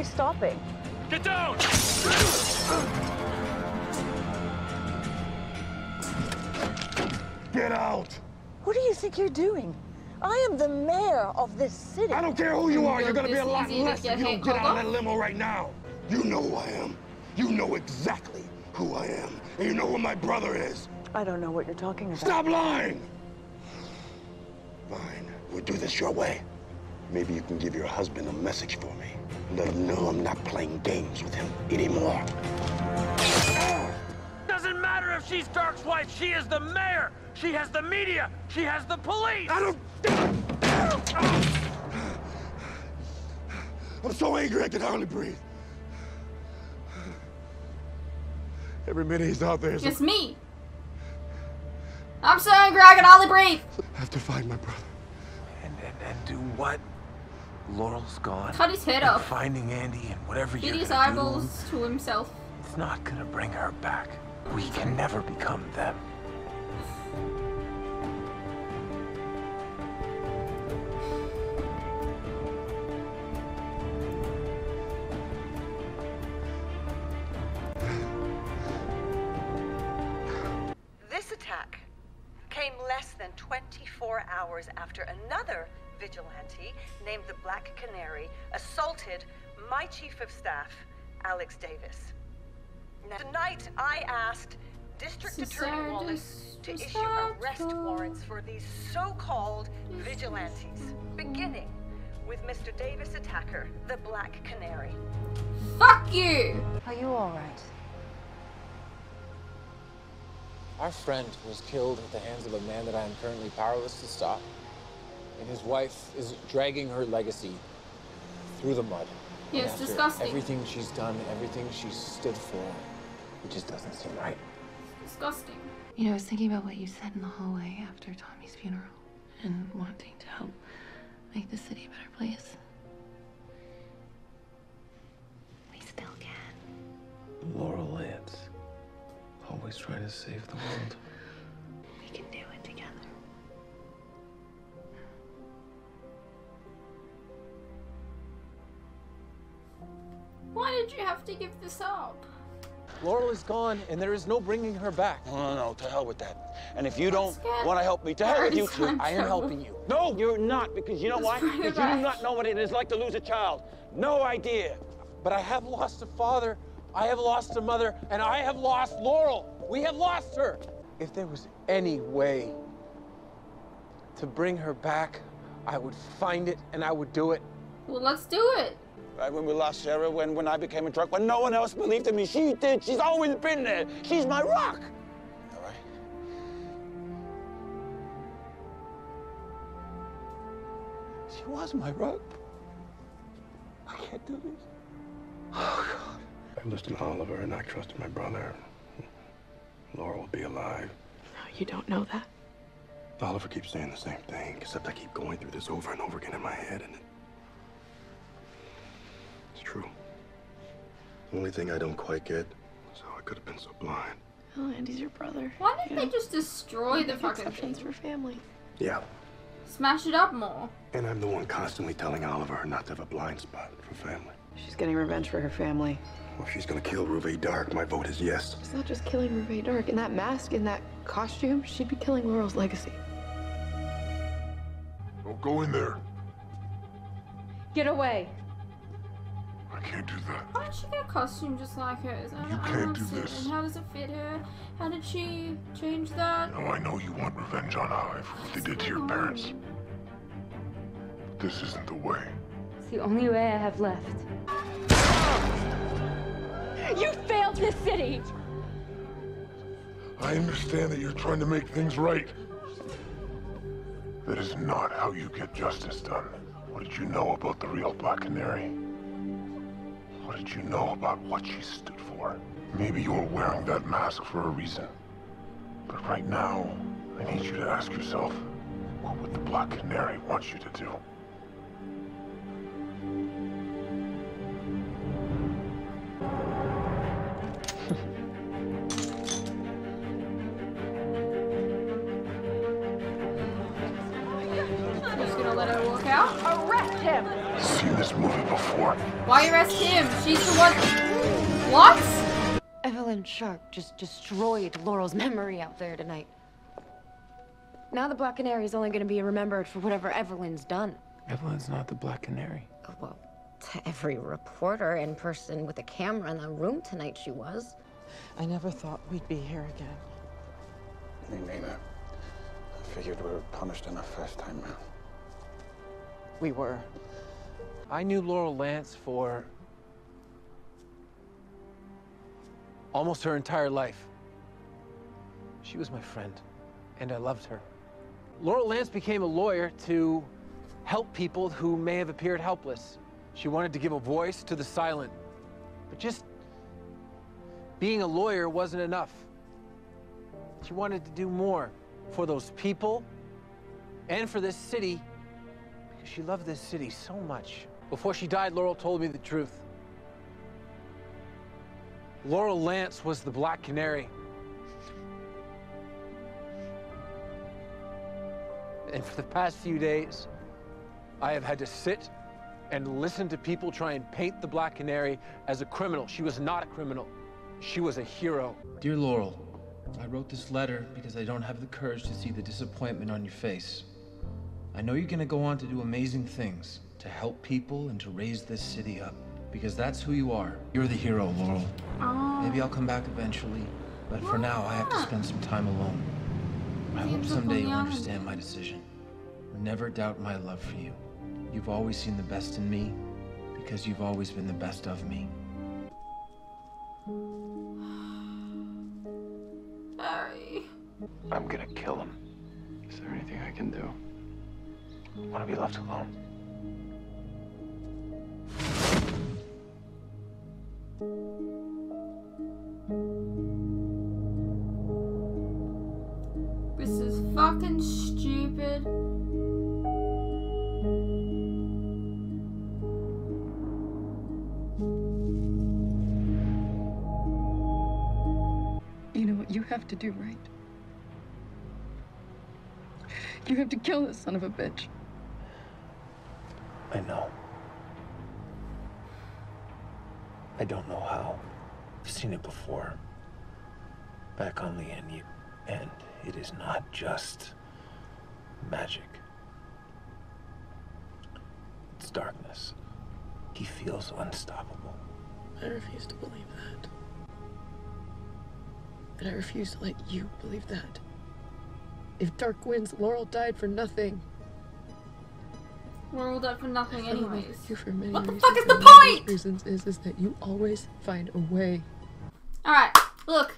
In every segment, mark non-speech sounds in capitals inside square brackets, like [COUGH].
Why are we stopping? Get down! Get out! What do you think you're doing? I am the mayor of this city. I don't care who you are. You're gonna be a lot easy to less get if you don't get out of that limo right now. You know who I am. You know exactly who I am. And you know who my brother is. I don't know what you're talking about. Stop lying! Fine. We'll do this your way. Maybe you can give your husband a message for me. Let him know I'm not playing games with him anymore. Doesn't matter if she's Darhk's wife. She is the mayor. She has the media. She has the police. I don't... I'm so angry I can hardly breathe. Every minute he's out there is It's me. I'm so angry I can hardly breathe. I have to find my brother. And, and, and do what? Laurel's gone. Cut his head off. Finding Andy and whatever Hit you're his gonna do eyeballs to himself. it's not gonna bring her back. We can never become them. This attack came less than 24 hours after another vigilante named the Black Canary assaulted my chief of staff, Alex Davis. Now, tonight, I asked District This Attorney Wallace to issue arrest talk. warrants for these so-called vigilantes, beginning with Mr. Davis' attacker, the Black Canary. Fuck you. Are you all right? Our friend was killed at the hands of a man that I am currently powerless to stop. And his wife is dragging her legacy through the mud. Yeah, it's disgusting. Everything she's done, everything she's stood for, it just doesn't seem right. Disgusting. You know, I was thinking about what you said in the hallway after Tommy's funeral and wanting to help make the city a better place. We still can. Laurel Lance. Always trying to save the world. To give this up? Laurel is gone, and there is no bringing her back. No, no, no, to hell with that. And if you don't want to help me, to hell with you Already too. I am helping you. No, you're not, because you know why? Because you do not know what it is like to lose a child. No idea. But I have lost a father, I have lost a mother, and I have lost Laurel. We have lost her. If there was any way to bring her back, I would find it and I would do it. Well, let's do it. Right when we lost Sara, when, when I became a drunk, when no one else believed in me, she did. She's always been there. She's my rock. All right? She was my rock. I can't do this. Oh, God. I listened to Oliver and I trusted my brother. Laura will be alive. No, you don't know that. Oliver keeps saying the same thing, except I keep going through this over and over again in my head, and it... only thing I don't quite get is how I could have been so blind. Oh, Andy's your brother. Why didn't You they just destroy the make fucking exceptions thing? for family. Yeah, Smash it up more. and I'm the one constantly telling Oliver not to have a blind spot for family. She's getting revenge for her family. Well, if she's gonna kill Ruve Darhk, my vote is yes. It's not just killing Reve Darhk. In that mask, in that costume, she'd be killing Laurel's legacy. Don't go in there. Get away. I can't do that. How did she get a costume just like hers? I You I can't don't do see it. this. And how does it fit her? How did she change that? Now I know you want revenge on Hive for what they did to your parents. But this isn't the way. It's the only way I have left. You failed this city! I understand that you're trying to make things right. That is not how you get justice done. What did you know about the real Black Canary? What did you know about what she stood for? Maybe you're wearing that mask for a reason. But right now, I need you to ask yourself, what would the Black Canary want you to do? Just gonna let her walk out? Arrest him! Seen this movie before. Why arrest him? She's the one. What? Evelyn Sharp just destroyed Laurel's memory out there tonight. Now the Black Canary is only going to be remembered for whatever Evelyn's done. Evelyn's not the Black Canary. Oh, well, to every reporter and person with a camera in the room tonight, she was. I never thought we'd be here again. Me neither. I figured we were punished enough first time round. We were. I knew Laurel Lance for almost her entire life. She was my friend, and I loved her. Laurel Lance became a lawyer to help people who may have appeared helpless. She wanted to give a voice to the silent. But just being a lawyer wasn't enough. She wanted to do more for those people and for this city because she loved this city so much. Before she died, Laurel told me the truth. Laurel Lance was the Black Canary. And for the past few days, I have had to sit and listen to people try and paint the Black Canary as a criminal. She was not a criminal. She was a hero. Dear Laurel, I wrote this letter because I don't have the courage to see the disappointment on your face. I know you're gonna go on to do amazing things, to help people and to raise this city up, because that's who you are. You're the hero, Laurel. Maybe I'll come back eventually, but for now I have to spend some time alone. I hope someday you'll understand my decision. Never doubt my love for you. You've always seen the best in me, because you've always been the best of me. [SIGHS] Barry. I'm gonna kill him. Is there anything I can do? I want to be left alone. This is fucking stupid. You know what you have to do, right? You have to kill this son of a bitch. I know. I don't know how. I've seen it before. Back on the end, and it is not just magic. It's darkness. He feels unstoppable. I refuse to believe that. And I refuse to let you believe that. If Darhk wins, Laurel died for nothing. We're all dead for nothing anyways. You for many What the reasons, fuck is the one of those point? Reasons is is that you always find a way. Alright, look.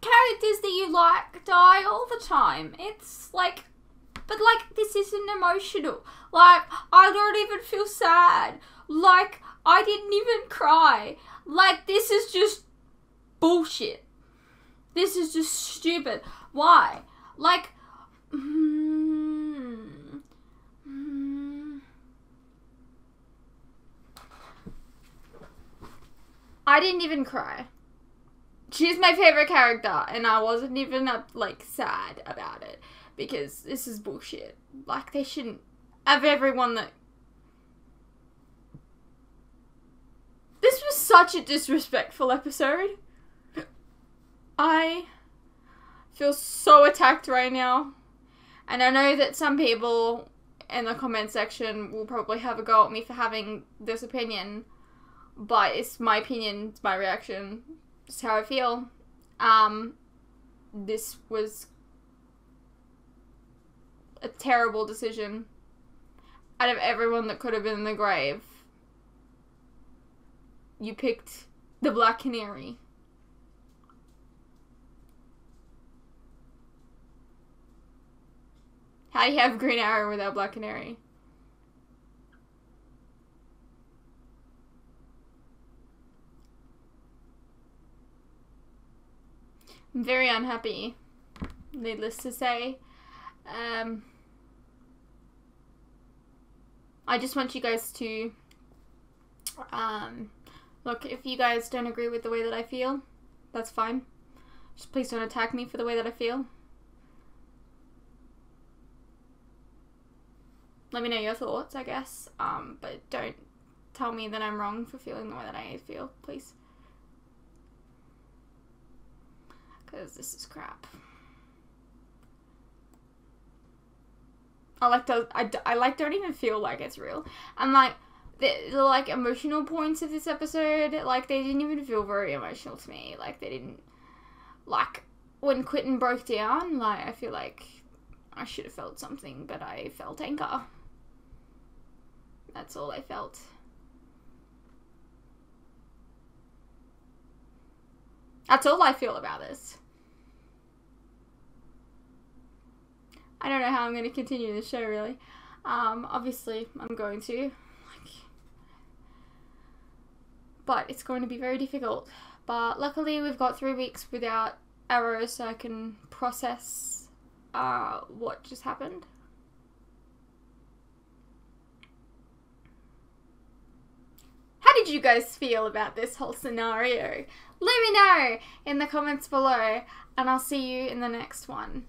Characters that you like die all the time. It's like, but like, this isn't emotional. Like, I don't even feel sad. Like, I didn't even cry. Like, this is just bullshit. This is just stupid. Why? Like, mm, mm. I didn't even cry. She's my favorite character, and I wasn't even like sad about it because this is bullshit. Like they shouldn't have everyone that. This was such a disrespectful episode. I feel so attacked right now, and I know that some people in the comment section will probably have a go at me for having this opinion but it's my opinion, it's my reaction, it's how I feel. Um, this was a terrible decision. Out of everyone that could have been in the grave, you picked the Black Canary. How do you have Green Arrow without Black Canary? Very unhappy, needless to say. Um, I just want you guys to um, look. If you guys don't agree with the way that I feel, that's fine. Just please don't attack me for the way that I feel. let me know your thoughts, I guess. Um, but don't tell me that I'm wrong for feeling the way that I feel, please. Because this is crap. I like I, I like don't even feel like it's real. And like the, the like emotional points of this episode, like they didn't even feel very emotional to me. Like they didn't like when Quentin broke down, like I feel like I should have felt something, but I felt anger. That's all I felt. That's all I feel about this. I don't know how I'm going to continue the show, really. Um, obviously, I'm going to. Like, but it's going to be very difficult. But luckily, we've got three weeks without arrows, so I can process uh, what just happened. How did you guys feel about this whole scenario? Let me know in the comments below, and I'll see you in the next one.